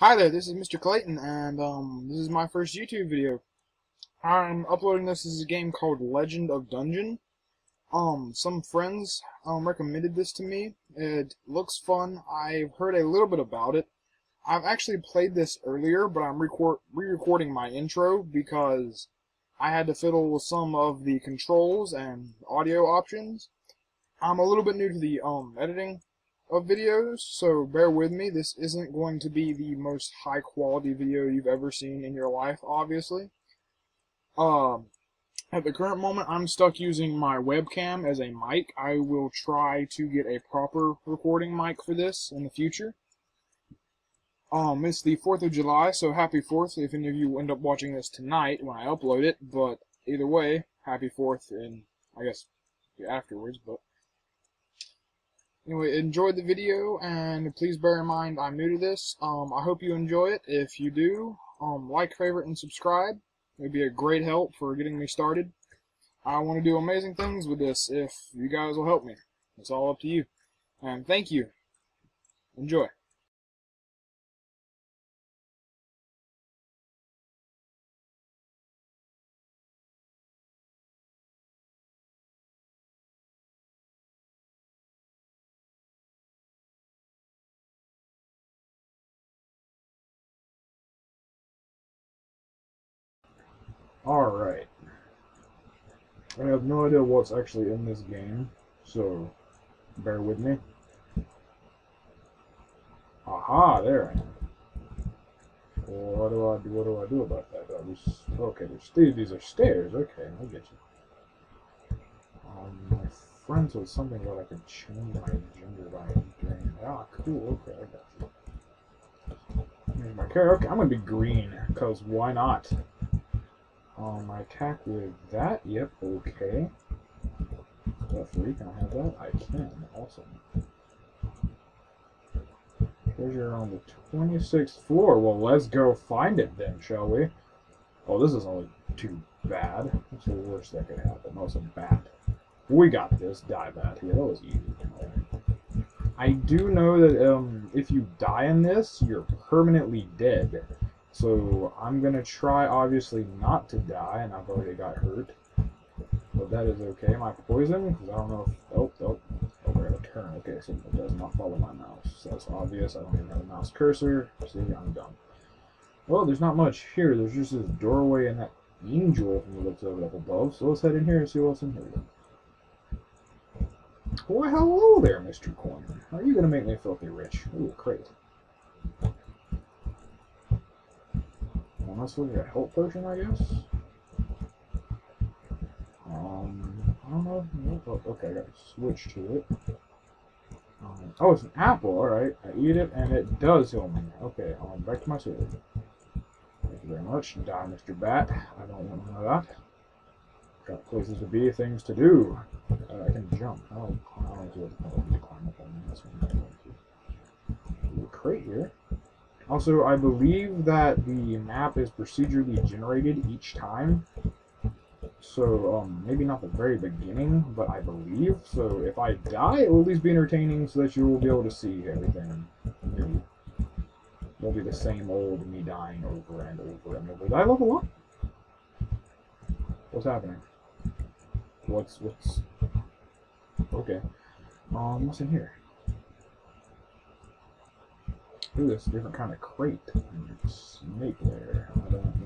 Hi there, this is Mr. Clayton, and um, this is my first YouTube video. I'm uploading this as a game called Legend of Dungeon. Um, some friends um, recommended this to me. It looks fun. I've heard a little bit about it. I've actually played this earlier, but I'm re-recording my intro because I had to fiddle with some of the controls and audio options. I'm a little bit new to the um, editing of videos, so bear with me. This isn't going to be the most high quality video you've ever seen in your life, obviously. Um, at the current moment, I'm stuck using my webcam as a mic. I will try to get a proper recording mic for this in the future. Um, it's the 4th of July, so happy 4th if any of you end up watching this tonight when I upload it, but either way, happy 4th and I guess afterwards, but Anyway, enjoy the video, and please bear in mind I'm new to this. Um, I hope you enjoy it. If you do, um, like, favorite, and subscribe. It would be a great help for getting me started. I want to do amazing things with this if you guys will help me. It's all up to you. And thank you. Enjoy. Alright. I have no idea what's actually in this game, so bear with me. Aha, there I am. What do I do? What do I do about that? Okay, there's these are stairs. Okay, I get you. Um, my friend said something that I can change my gender by entering. Ah, cool. Okay, I got you. Here's my character. Okay, I'm gonna be green because why not? Um, I attack with that. Yep, okay. That free, can I have that? I can. Awesome. Treasure on the 26th floor. Well, let's go find it then, shall we? Oh, this isn't like too bad. What's the worst that could happen? Oh, it's a bat. We got this. Die bat here. That was easy. I do know that um, if you die in this, you're permanently dead. So I'm going to try, obviously, not to die, and I've already got hurt. But that is okay. My poison, because I don't know if... Oh, oh, oh, we're going to turn. Okay, so it does not follow my mouse. So that's obvious. I don't even have a mouse cursor. See, I'm dumb. Well, there's not much here. There's just this doorway and that angel from the looks of it up above. So let's head in here and see what's in here. Why, hello there, Mr. Corner. Are you going to make me filthy rich? Ooh, crate. Get a health potion, I guess. Um, I don't know. Okay, I gotta switch to it. Um, oh, it's an apple. Alright, I eat it, and it does heal me. Okay, um, back to my sword. Thank you very much. Die, Mr. Bat. I don't want none of that. Got places to be, things to do. Uh, I can jump. Oh, I don't do it. I don't climb up on I'm. There's a crate here. Also, I believe that the map is procedurally generated each time. So, um, maybe not the very beginning, but I believe. So, if I die, it will at least be entertaining so that you will be able to see everything new. It will be the same old me dying over and over and over. Did I level up? What's happening? What's, what's... Okay. Um, what's in here? Ooh, a different kind of crate. Snake there. I don't.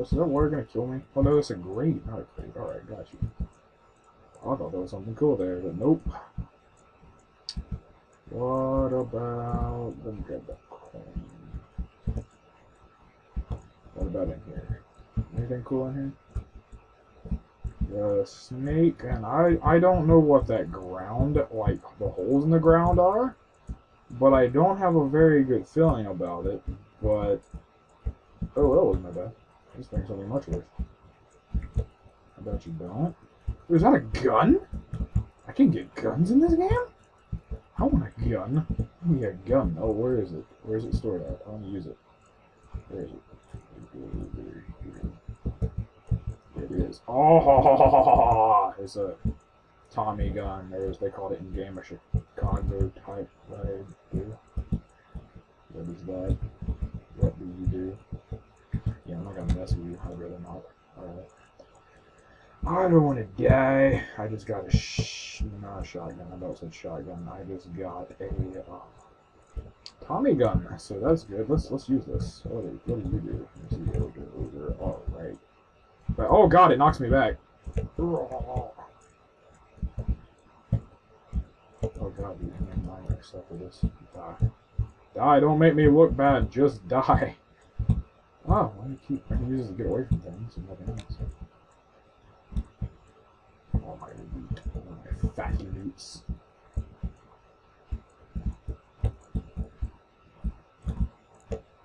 Is that water gonna kill me? Oh no, it's a grate, not a crate. Alright, got you. I thought there was something cool there, but nope. What about... Let me grab that coin. What about in here? Anything cool in here? The snake, and I, I don't know what that ground, like, the holes in the ground are but I don't have a very good feeling about it. But oh, that wasn't that bad. This thing's something much worse. I bet you don't. Is that a gun? I can get guns in this game. I want a gun. I need a gun. Oh, where is it? Where is it stored at? I want to use it. Where is it? It is. Oh, it's a Tommy gun, or as they called it in game, Chicago type rifle. What is that? mess with you. I'd rather not. Alright. I don't want to die. I just got a sh not a shotgun. I about said shotgun. I just got a uh, Tommy gun. So that's good. Let's let's use this. What do, what do you do? Let's see. All right. But oh god, it knocks me back. God, you can't mind except this. Die. Die, don't make me look bad, just die. Oh, why do you keep I can use to get away from things and nothing else. Oh my loot. Oh my fatty loots.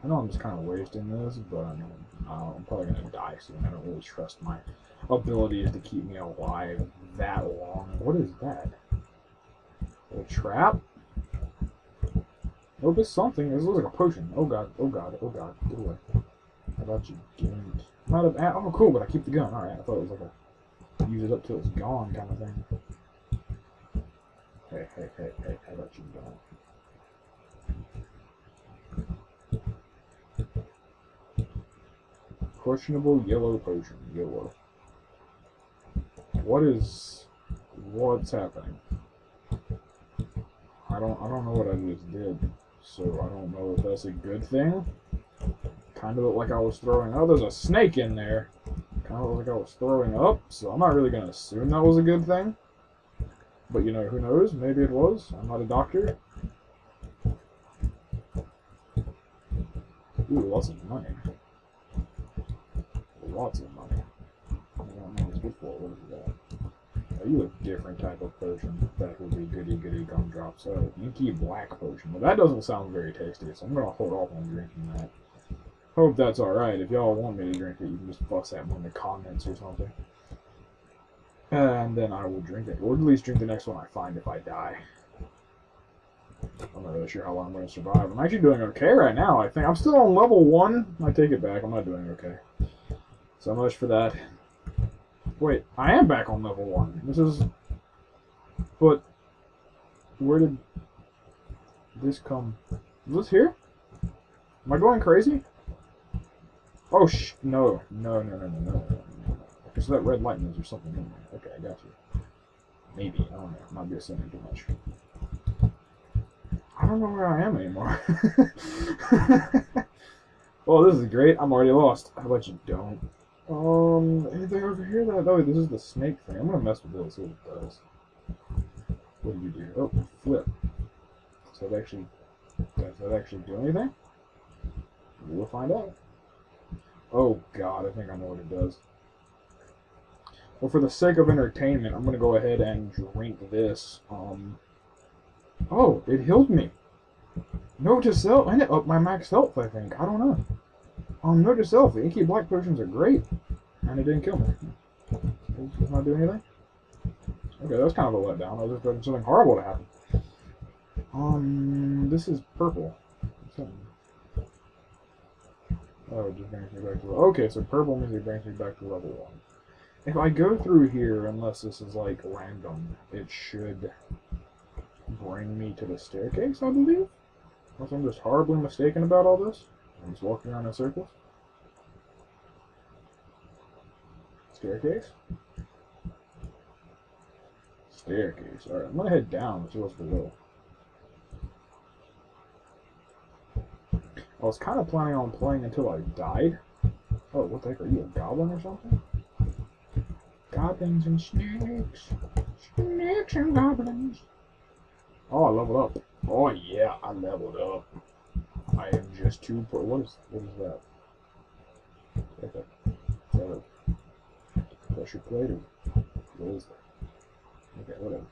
I know I'm just kind of wasting this, but I mean, I'm probably gonna die soon. I don't really trust my abilities to keep me alive that long. What is that? A trap? Oh, there's something. This looks like a potion. Oh god, oh god, oh god. Get away. How about you get I'm out Oh, cool, but I keep the gun. Alright, I thought it was like a use it up till it's gone kind of thing. Hey, hey, hey, hey, how about you? Questionable yellow potion. Yellow. What is... What's happening? I don't I don't know what I just did, so I don't know if that's a good thing. Kind of like I was throwing. Oh, there's a snake in there. Kind of like I was throwing up, so I'm not really gonna assume that was a good thing. But you know, who knows? Maybe it was. I'm not a doctor. Ooh, lots of money. Lots of money. I don't know good for. That? you a different type of potion that would be goody goody gumdrop. So inky black potion. Well, that doesn't sound very tasty, so I'm gonna hold off on drinking that. Hope that's alright. If y'all want me to drink it, you can just bust that one in the comments or something. And then I will drink it. Or at least drink the next one I find if I die. I'm not really sure how long I'm going to survive. I'm actually doing okay right now, I think. I'm still on level 1. I take it back. I'm not doing okay. So much for that. Wait, I am back on level 1. This is... But... Where did... This come... Is this here? Am I going crazy? Oh, sh... No. No, no, no, no, no, no. That red light there's something in there. Okay, I got you. Maybe. I don't know. Might be assuming too much. I don't know where I am anymore. well, this is great. I'm already lost. How about you don't? Um, anything over here that, oh, this is the snake thing. I'm gonna mess with this, see what it does. What do you do? Oh, flip. Does that actually, does that actually do anything? We'll find out. Oh god, I think I know what it does. Well, for the sake of entertainment, I'm gonna go ahead and drink this. Um, oh, it healed me. Note to self, and it upped my max health, I think. I don't know. Um, note self, the inky black potions are great. And it didn't kill me. Does not do anything? Okay, that was kind of a letdown. I was expecting something horrible to happen. Um, this is purple. Oh, it just brings me back to... level. Okay, so purple means it brings me back to level 1. If I go through here, unless this is, like, random, it should bring me to the staircase, I believe? Unless I'm just horribly mistaken about all this. I'm just walking around in circles. Staircase? Staircase. Alright, I'm gonna head down and see what's below. I was kind of planning on playing until I died. Oh, what the heck? Are you a goblin or something? Goblins and snakes. Snakes and goblins. Oh, I leveled up. Oh, yeah, I leveled up. Am just poor. What is, what is that? Okay. So, pressure plate or what is that? Okay, whatever.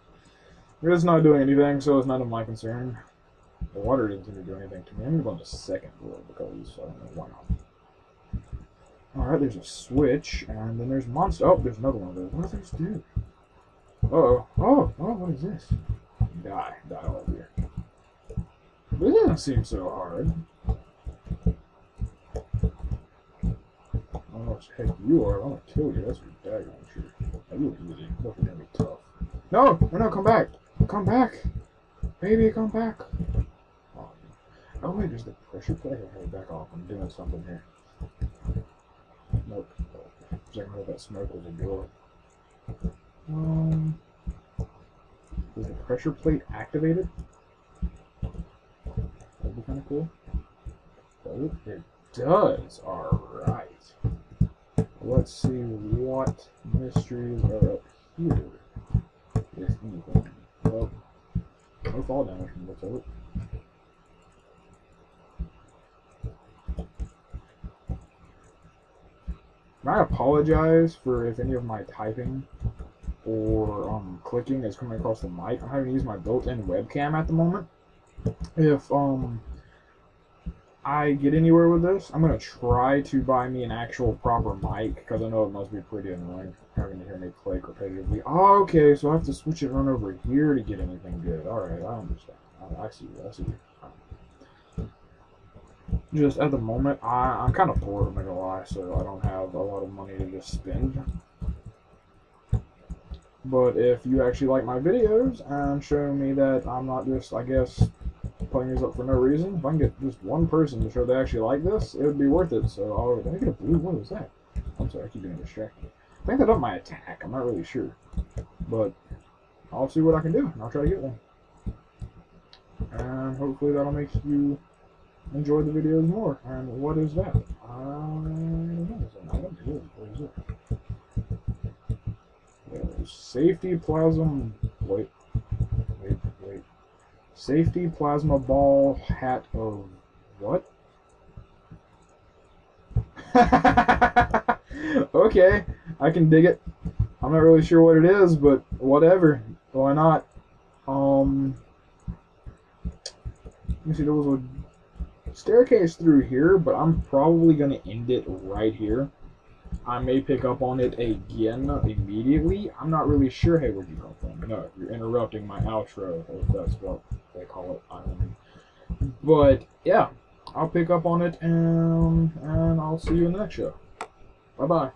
It's not doing anything, so it's none of my concern. The water didn't seem to do anything to me. I'm gonna go on the second floor because I don't know why not. Alright, there's a switch, and then there's monster. Oh, there's another one of those. What do these do? Uh oh. Oh, oh, what is this? Die. Die all of you. This doesn't seem so hard. I don't know what the heck you are. I'm gonna kill you. That's for daggone sure. You easy. That's gonna be tough. No! No, no, come back! Come back! Baby, come back! Oh, oh wait, there's the pressure plate. Okay, back off. I'm doing something here. smoke. I know that smoke was a door. Um, is the pressure plate activated? Kind of cool. Oh, it does. Alright. Let's see what mysteries are up here. If anything. Well, no fall damage from looks of it. I apologize for if any of my typing or um, clicking is coming across the mic. I'm having to use my built-in webcam at the moment. If um I get anywhere with this, I'm gonna try to buy me an actual proper mic because I know it must be pretty annoying having to hear me click repetitively. Oh, okay, so I have to switch it run over here to get anything good. All right, I understand. I, see. I see. Just at the moment, I, I'm kind of poor, I'm not gonna lie, so I don't have a lot of money to just spend. But if you actually like my videos and show me that I'm not just, I guess, putting these up for no reason. If I can get just one person to show they actually like this, it would be worth it. So I'll did I get a blue? What is that? I'm sorry, I keep getting distracted. I think that up my attack. I'm not really sure, but I'll see what I can do, and I'll try to get one. And hopefully that'll make you enjoy the videos more. And what is that? I don't know. What is it? Safety plasm. Wait. Safety plasma ball hat of what? okay, I can dig it. I'm not really sure what it is, but whatever. Why not? Um, let me see. There was a staircase through here, but I'm probably gonna end it right here. I may pick up on it again immediately. I'm not really sure. Hey, where'd you come from? No, you're interrupting my outro, if that's what they call it. I don't know. But yeah, I'll pick up on it and and I'll see you in the next show. Bye bye.